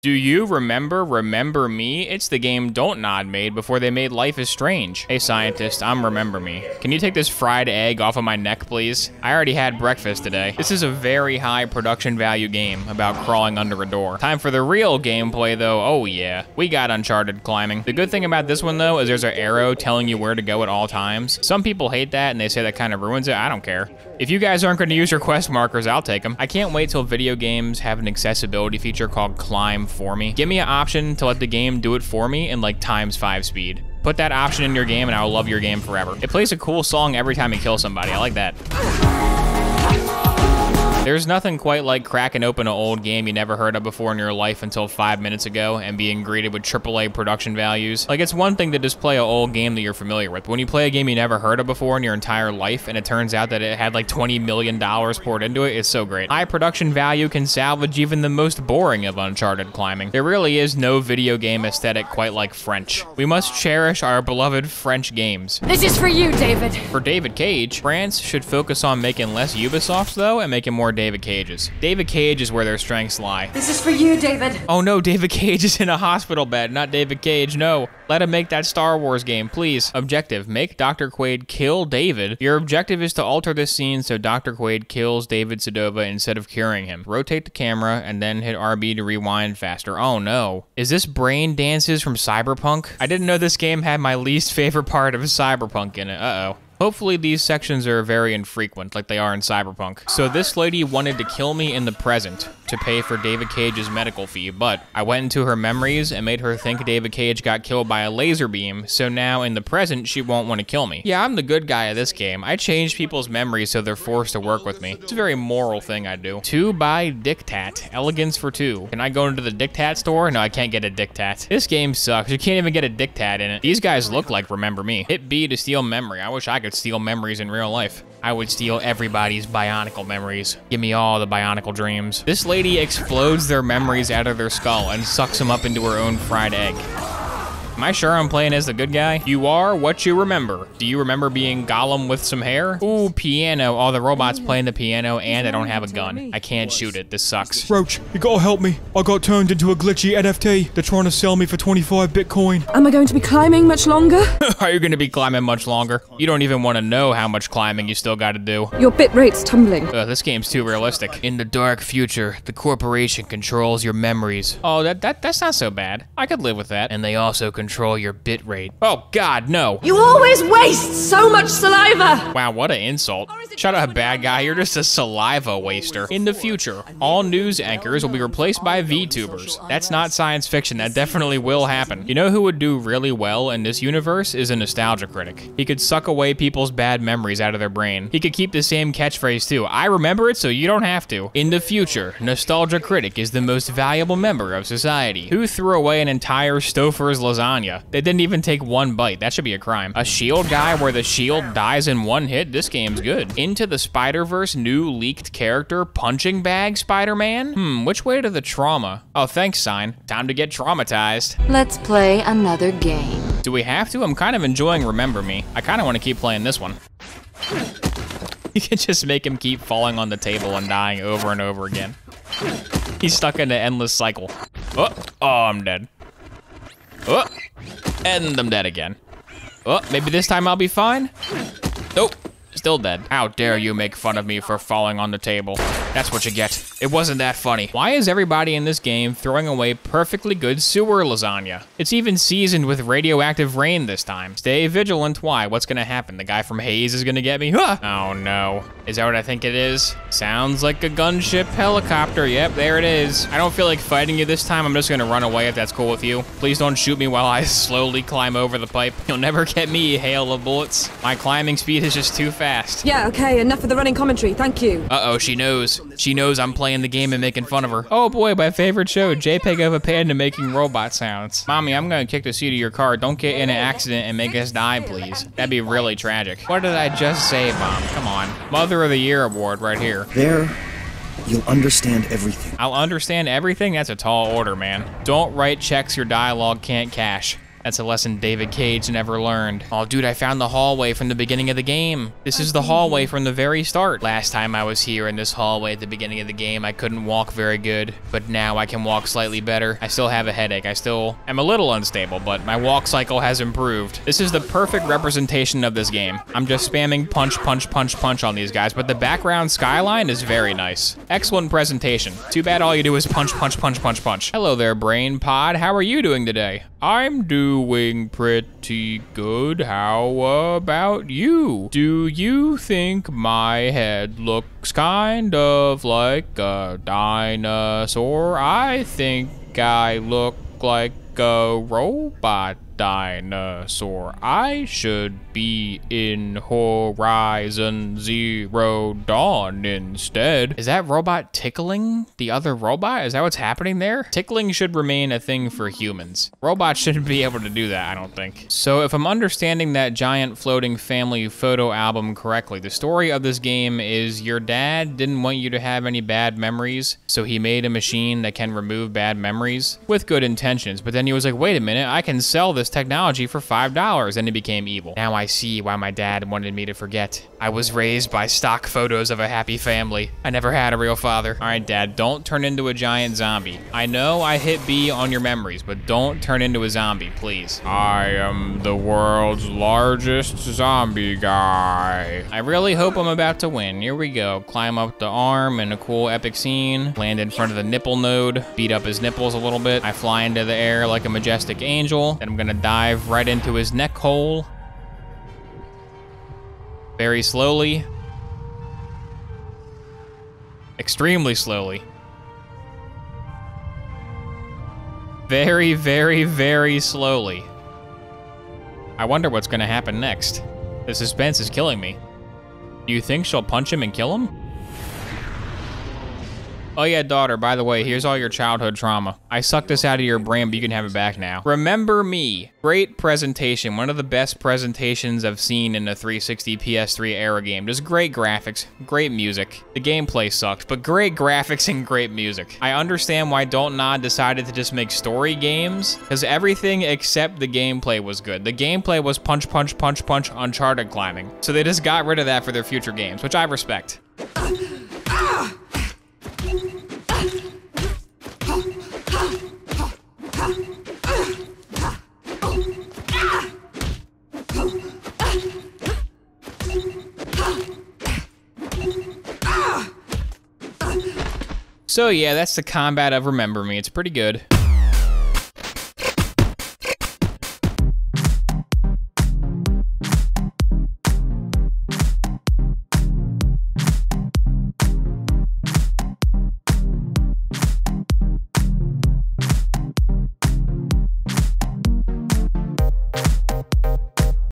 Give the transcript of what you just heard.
Do you remember Remember Me? It's the game Don't Nod made before they made Life is Strange. Hey scientist, I'm Remember Me. Can you take this fried egg off of my neck, please? I already had breakfast today. This is a very high production value game about crawling under a door. Time for the real gameplay though. Oh yeah, we got Uncharted climbing. The good thing about this one though is there's an arrow telling you where to go at all times. Some people hate that and they say that kind of ruins it. I don't care. If you guys aren't going to use your quest markers, I'll take them. I can't wait till video games have an accessibility feature called Climb for me. Give me an option to let the game do it for me in like times five speed. Put that option in your game and I will love your game forever. It plays a cool song every time you kill somebody. I like that. There's nothing quite like cracking open an old game you never heard of before in your life until five minutes ago and being greeted with AAA production values. Like, it's one thing to just play an old game that you're familiar with. But when you play a game you never heard of before in your entire life and it turns out that it had like $20 million poured into it, it's so great. High production value can salvage even the most boring of Uncharted climbing. There really is no video game aesthetic quite like French. We must cherish our beloved French games. This is for you, David. For David Cage, France should focus on making less Ubisofts though and making more David Cages. David Cage is where their strengths lie. This is for you, David. Oh no, David Cage is in a hospital bed, not David Cage, no. Let him make that Star Wars game, please. Objective, make Dr. Quaid kill David. Your objective is to alter this scene so Dr. Quaid kills David Sedova instead of curing him. Rotate the camera and then hit RB to rewind faster. Oh no. Is this Brain Dances from Cyberpunk? I didn't know this game had my least favorite part of Cyberpunk in it. Uh-oh. Hopefully these sections are very infrequent, like they are in Cyberpunk. So this lady wanted to kill me in the present to pay for David Cage's medical fee, but I went into her memories and made her think David Cage got killed by a laser beam, so now in the present she won't want to kill me. Yeah, I'm the good guy of this game. I change people's memories so they're forced to work with me. It's a very moral thing I do. Two by Dictat. Elegance for two. Can I go into the Dictat store? No, I can't get a Dictat. This game sucks. You can't even get a Dictat in it. These guys look like Remember Me. Hit B to steal memory. I wish I could steal memories in real life. I would steal everybody's bionicle memories. Give me all the bionicle dreams. This lady explodes their memories out of their skull and sucks them up into her own fried egg. Am I sure I'm playing as the good guy? You are what you remember. Do you remember being Gollum with some hair? Ooh, piano. All the robots playing the piano and I don't have a gun. I can't shoot it. This sucks. Roach, you gotta help me. I got turned into a glitchy NFT. They're trying to sell me for 25 Bitcoin. Am I going to be climbing much longer? Are you going to be climbing much longer? You don't even want to know how much climbing you still got to do. Your bit rate's tumbling. Ugh, this game's too realistic. In the dark future, the corporation controls your memories. Oh, that, that that's not so bad. I could live with that. And they also control your bit rate. Oh God, no. You always waste so much saliva. Wow, what an insult. Shut up, bad guy. You're just a saliva waster. In the future, all news anchors will be replaced by VTubers. That's not science fiction. That definitely will happen. You know who would do really well in this universe is a nostalgia critic. He could suck away people's bad memories out of their brain. He could keep the same catchphrase too. I remember it, so you don't have to. In the future, nostalgia critic is the most valuable member of society. Who threw away an entire Stouffer's lasagna? They didn't even take one bite. That should be a crime. A shield guy where the shield dies in one hit? This game's good. Into the Spider-Verse new leaked character, Punching Bag Spider-Man? Hmm, which way to the trauma? Oh, thanks, sign. Time to get traumatized. Let's play another game. Do we have to? I'm kind of enjoying Remember Me. I kind of want to keep playing this one. You can just make him keep falling on the table and dying over and over again. He's stuck in an endless cycle. Oh, oh, I'm dead. Oh, and I'm dead again. Oh, maybe this time I'll be fine? Nope. Still dead. How dare you make fun of me for falling on the table. That's what you get. It wasn't that funny. Why is everybody in this game throwing away perfectly good sewer lasagna? It's even seasoned with radioactive rain this time. Stay vigilant. Why? What's gonna happen? The guy from Hayes is gonna get me? Huh? Oh no. Is that what I think it is? Sounds like a gunship helicopter. Yep, there it is. I don't feel like fighting you this time. I'm just gonna run away if that's cool with you. Please don't shoot me while I slowly climb over the pipe. You'll never get me, hail of bullets. My climbing speed is just too fast. Yeah, okay, enough of the running commentary. Thank you. Uh-oh, she knows. She knows I'm playing the game and making fun of her. Oh boy, my favorite show, JPEG of a panda making robot sounds. Mommy, I'm gonna kick the seat of your car. Don't get in an accident and make us die, please. That'd be really tragic. What did I just say, Mom? Come on. Mother of the Year award right here. There, you'll understand everything. I'll understand everything? That's a tall order, man. Don't write checks your dialogue can't cash. That's a lesson David Cage never learned. Oh, dude, I found the hallway from the beginning of the game. This is the hallway from the very start. Last time I was here in this hallway at the beginning of the game, I couldn't walk very good, but now I can walk slightly better. I still have a headache. I still am a little unstable, but my walk cycle has improved. This is the perfect representation of this game. I'm just spamming punch, punch, punch, punch on these guys, but the background skyline is very nice. Excellent presentation. Too bad all you do is punch, punch, punch, punch, punch. Hello there, Brain Pod. How are you doing today? I'm doing pretty good. How about you? Do you think my head looks kind of like a dinosaur? I think I look like a robot dinosaur. I should be in Horizon Zero Dawn instead. Is that robot tickling the other robot? Is that what's happening there? Tickling should remain a thing for humans. Robots shouldn't be able to do that, I don't think. So if I'm understanding that giant floating family photo album correctly, the story of this game is your dad didn't want you to have any bad memories, so he made a machine that can remove bad memories with good intentions. But then he was like, wait a minute, I can sell this technology for $5, and it became evil. Now I see why my dad wanted me to forget. I was raised by stock photos of a happy family. I never had a real father. All right, dad, don't turn into a giant zombie. I know I hit B on your memories, but don't turn into a zombie, please. I am the world's largest zombie guy. I really hope I'm about to win. Here we go. Climb up the arm in a cool epic scene. Land in front of the nipple node. Beat up his nipples a little bit. I fly into the air like a majestic angel. Then I'm gonna dive right into his neck hole. Very slowly. Extremely slowly. Very, very, very slowly. I wonder what's gonna happen next. The suspense is killing me. Do you think she'll punch him and kill him? Oh yeah, daughter, by the way, here's all your childhood trauma. I sucked this out of your brain, but you can have it back now. Remember me. Great presentation. One of the best presentations I've seen in a 360 PS3 era game. Just great graphics, great music. The gameplay sucked, but great graphics and great music. I understand why Don't Nod decided to just make story games, because everything except the gameplay was good. The gameplay was punch, punch, punch, punch, Uncharted climbing. So they just got rid of that for their future games, which I respect. So yeah, that's the combat of Remember Me. It's pretty good.